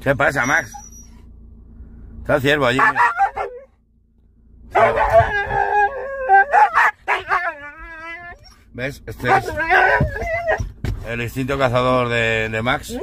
¿Qué pasa, Max? Está el ciervo allí. ¿Ves? Este es el instinto cazador de, de Max.